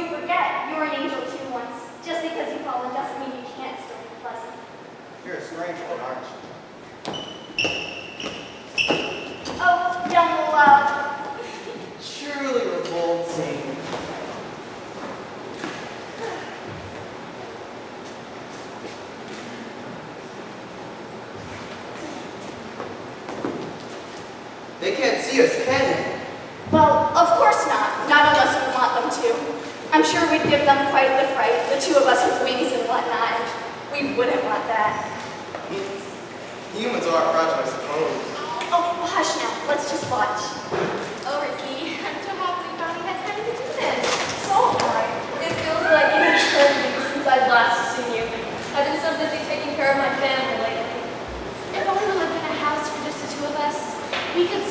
you forget you were an angel too once. Just because you fallen doesn't mean you can't still be pleasant. You're a strange one, aren't you? Oh, young love. Truly revolting. They can't see us, can they? Well, of course not. Not unless we want them to. I'm sure we'd give them quite the fright, the two of us with wings and whatnot, we wouldn't want that. Humans are fragile, I suppose. Oh, well, hush now. Let's just watch. Oh, Ricky, I'm so happy Donnie had time to do this. So hard. It feels like an eternity since I've last seen you. I've been so busy taking care of my family lately. If only we lived in a house for just the two of us, we could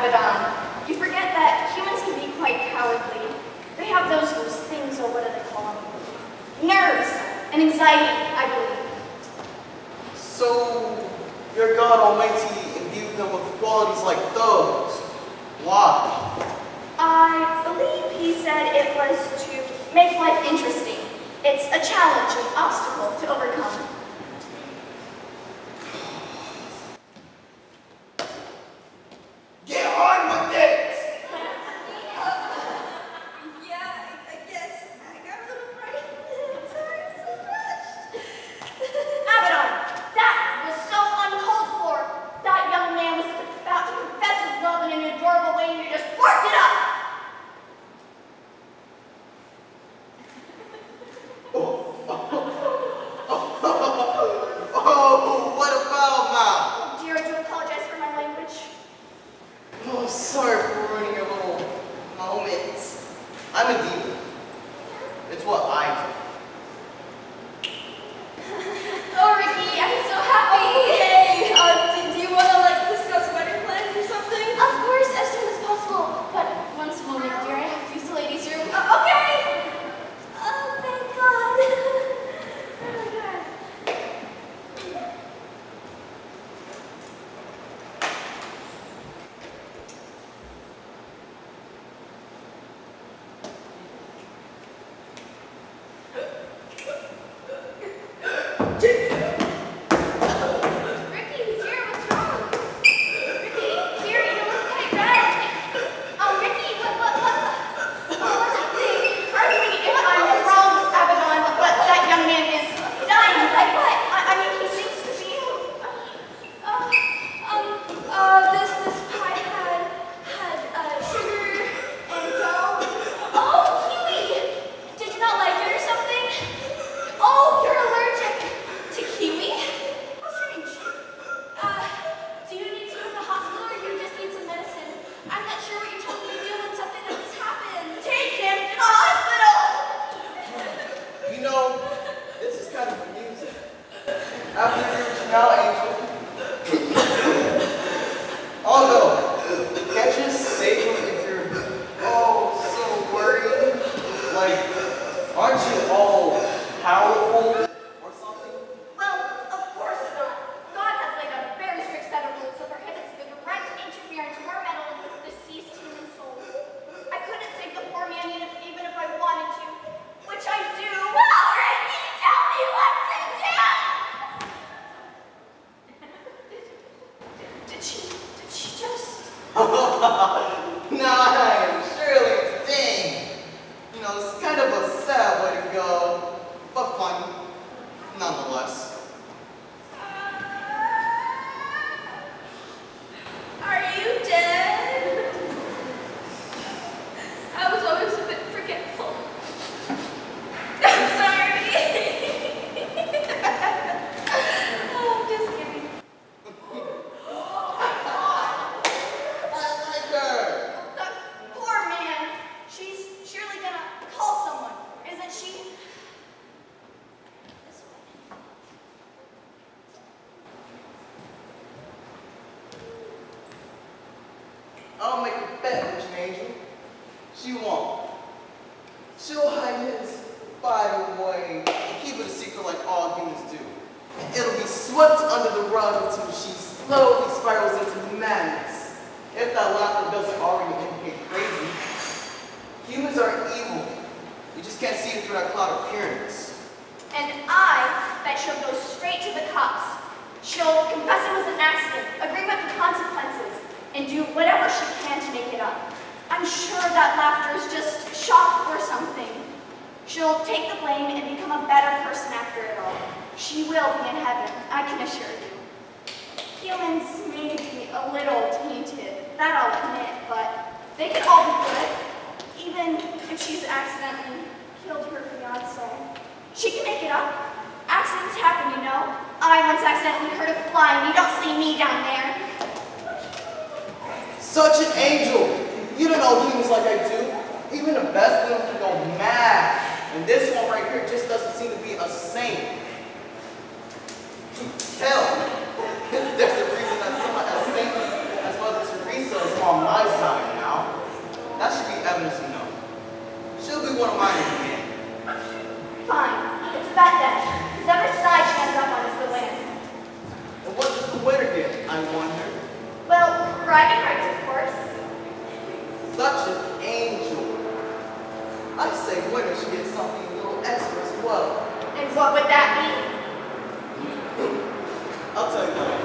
Abaddon, you forget that humans can be quite cowardly. They have those, those things, or what do they call them? Nerves and anxiety, I believe. So, your God Almighty imbued them with qualities like those. Why? I believe he said it was to make life interesting. It's a challenge, an obstacle to overcome. After you, now angels. 何? under the rug until she slowly spirals into madness. If that laughter doesn't already indicate crazy. Humans are evil. You just can't see it through that cloud of appearance. And I bet she'll go straight to the cops. She'll confess it was an accident, agree with the consequences, and do whatever she can to make it up. I'm sure that laughter is just shock or something. She'll take the blame and become a better person after it all. She will be in heaven, You. Humans may be a little tainted, that I'll admit, but they can all be good, even if she's accidentally killed her fiance. She can make it up. Accidents happen, you know. I once accidentally hurt a fly, and you don't see me down there. Such an angel! You don't know humans like I do. Even the best them can go mad. And this one right here just doesn't seem to be saint. Hell, there's a reason that someone as saintly as Mother Teresa is on my side now. That should be evidence enough. She'll be one of mine in the end. Fine. It's a bet then. Whoever side she ends up on is the winner. And what does the winner get, I wonder? Well, bragging rights, of course. Such an angel. I say winner should get something a little extra as well. And what would that be? I'll tell you what.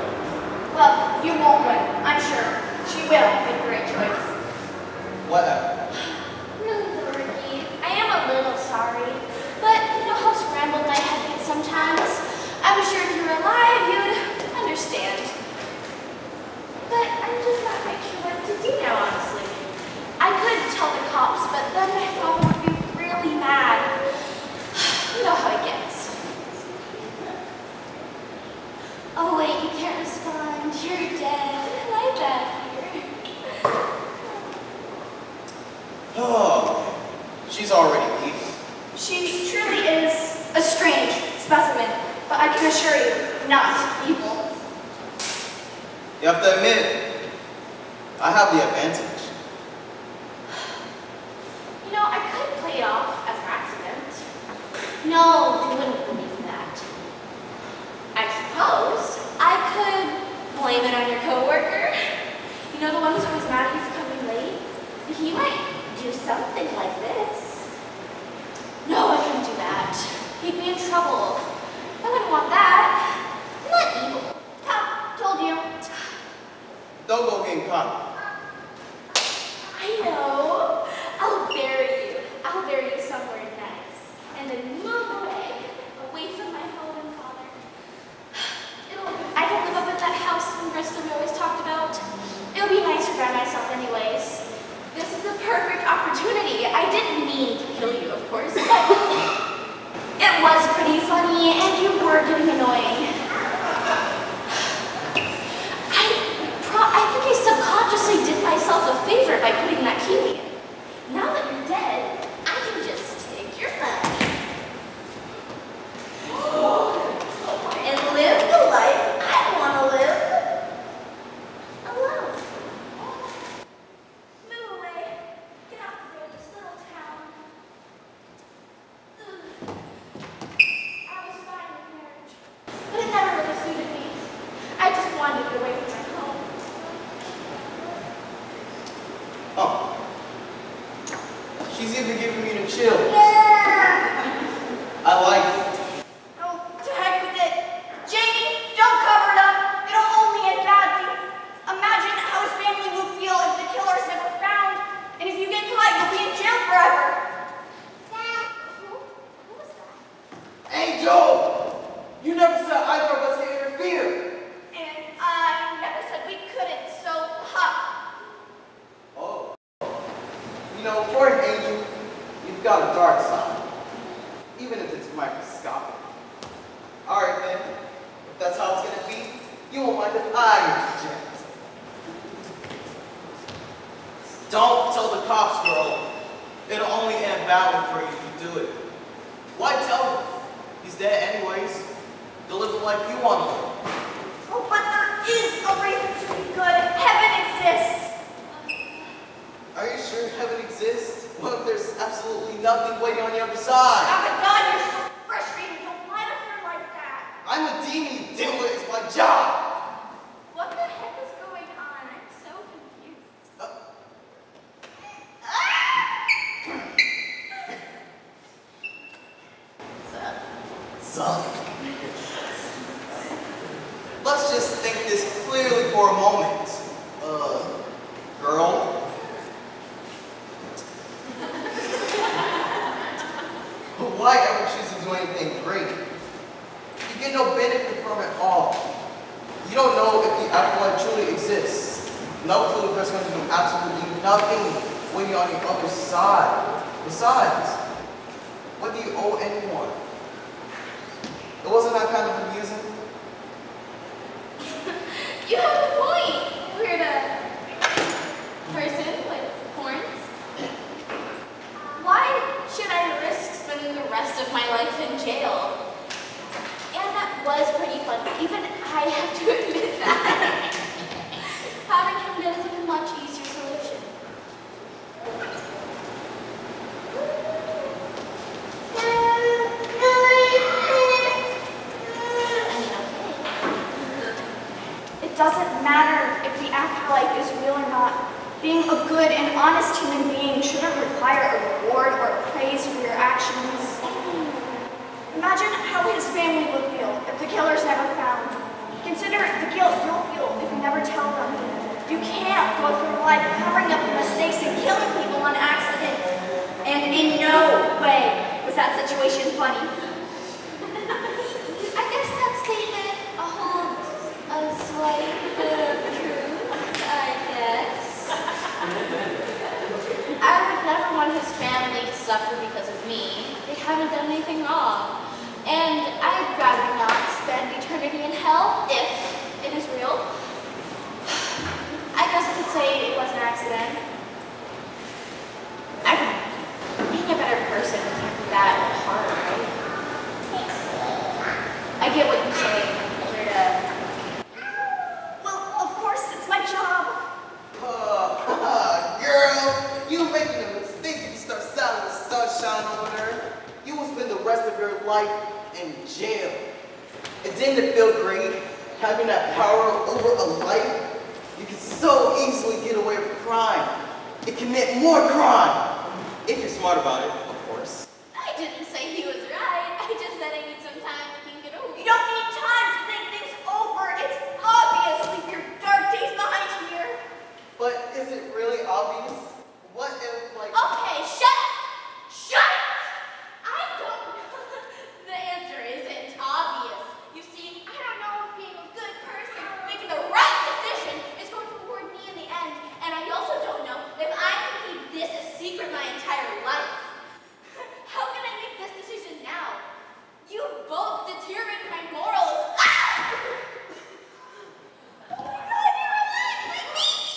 Well, you won't win, I'm sure. She will make the right choice. Whatever. Really, Ricky, I am a little sorry. But you know how scrambled my head gets sometimes? I'm sure if you were alive, you'd understand. But I'm just not quite sure what to do now, honestly. I could tell the cops, but then my father would be really mad. You know how it gets. Oh wait, you can't respond. You're dead. I'm back here. Oh, she's already leaving. She truly is a strange specimen, but I can assure you, not evil. You have to admit, I have the advantage. You know, I could play it off as an accident. No, they wouldn't believe that. I suppose I could blame it on your coworker. You know, the one who's always mad you for coming late? He might do something like this. No, I couldn't do that. He'd be in trouble. I wouldn't want that. I'm not evil. Ha, told you. Don't go getting caught. got a dark side, even if it's microscopic. All right, then, if that's how it's gonna be, you won't mind if I interject. Don't tell the cops, girl. It'll only end badly for you if you do it. Why tell him? He's dead anyways. They'll live the life you want to live. Oh, but there is a reason to be good. Heaven exists. Are you sure heaven exists? Well, there's absolutely on the other side. Abaddon, you're so frustrating. Don't lie to her like that. I'm a demon, you dimwit. It's my job. What the heck is going on? I'm so confused. Uh, son. Let's just think this clearly for a moment. Uh, girl. Why ever choose to do anything great? You get no benefit from it all. You don't know if the afterlife truly exists. No clue if there's going to do absolutely nothing when you're on the other side. Besides, what do you owe anyone? It wasn't that kind of amusing? You have a point. We're the person with horns. Why should I risk spending the rest of my life in jail? And that was pretty fun. Even I have to admit that. Having him dead is a much easier solution. It doesn't matter if the afterlife is real or not. Being a good and honest human being shouldn't require a reward or praise for your actions. Imagine how his family would feel if the killer's never found. Consider the guilt you'll feel if you never tell them. You can't go through life covering up your mistakes and killing people on accident. And in no way was that situation funny. I guess that statement holds a slight bit of truth, I guess. I would never want his family to suffer because of me. They haven't done anything wrong. And I'd rather not spend eternity in hell if it is real. I guess I could say it was an accident. I'm being a better person can't be that hard, right? I get what. You're uh, Well, of course, it's my job. Uh, girl, you making a mistake if you start the sunshine over there. You will spend the rest of your life in jail. And didn't feel great having that power over a life? You can so easily get away with crime and commit more crime. If you're smart about it, of course. I didn't say he was right. I just said I need some time to think it over. You don't need time to think things over. It's obvious leave your dark days behind here. But is it really obvious? What if, like, Okay, shut up! Shut up! I don't The answer isn't obvious. You see, I don't know if being a good person, making the right decision, is going to reward me in the end. And I also don't know if I can keep this a secret my entire life. How can I make this decision now? You both deteriorated my morals. Ah! Oh my god, you're alive, my baby!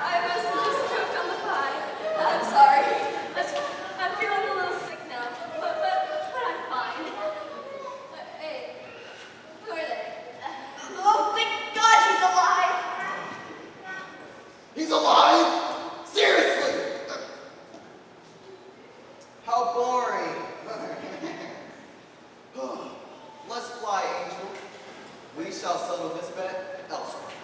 I must have just choked on the pie. I'm sorry. That's, I'm feeling a little sick now, but, but, but I'm fine. Uh, Hey, who are they? Oh, thank God he's alive. he's alive? Seriously? How boring. Let's fly, Angel. We shall settle this bet elsewhere.